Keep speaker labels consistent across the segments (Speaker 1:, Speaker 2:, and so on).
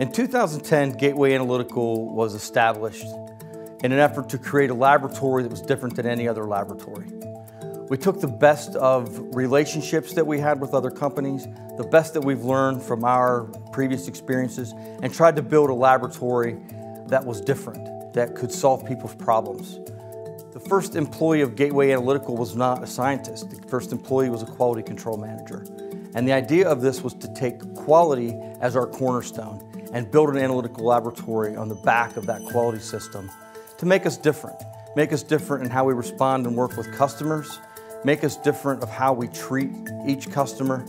Speaker 1: In 2010, Gateway Analytical was established in an effort to create a laboratory that was different than any other laboratory. We took the best of relationships that we had with other companies, the best that we've learned from our previous experiences, and tried to build a laboratory that was different, that could solve people's problems. The first employee of Gateway Analytical was not a scientist. The first employee was a quality control manager. And the idea of this was to take quality as our cornerstone and build an analytical laboratory on the back of that quality system to make us different. Make us different in how we respond and work with customers, make us different of how we treat each customer,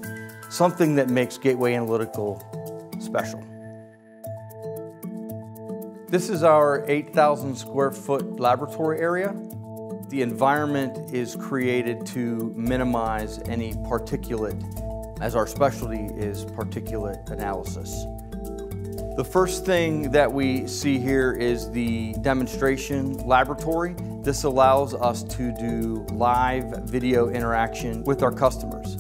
Speaker 1: something that makes Gateway Analytical special. This is our 8,000 square foot laboratory area. The environment is created to minimize any particulate as our specialty is particulate analysis. The first thing that we see here is the demonstration laboratory. This allows us to do live video interaction with our customers.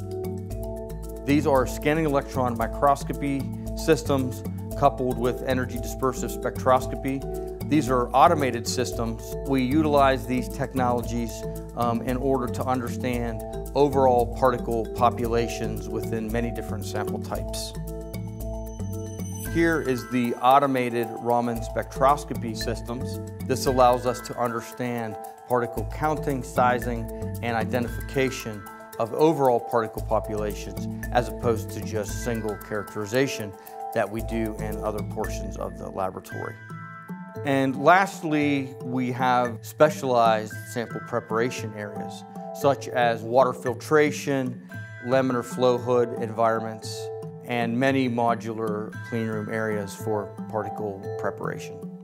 Speaker 1: These are scanning electron microscopy systems coupled with energy dispersive spectroscopy. These are automated systems. We utilize these technologies um, in order to understand overall particle populations within many different sample types. Here is the automated Raman spectroscopy systems. This allows us to understand particle counting, sizing, and identification of overall particle populations as opposed to just single characterization that we do in other portions of the laboratory. And lastly, we have specialized sample preparation areas, such as water filtration, laminar flow hood environments, and many modular cleanroom areas for particle preparation.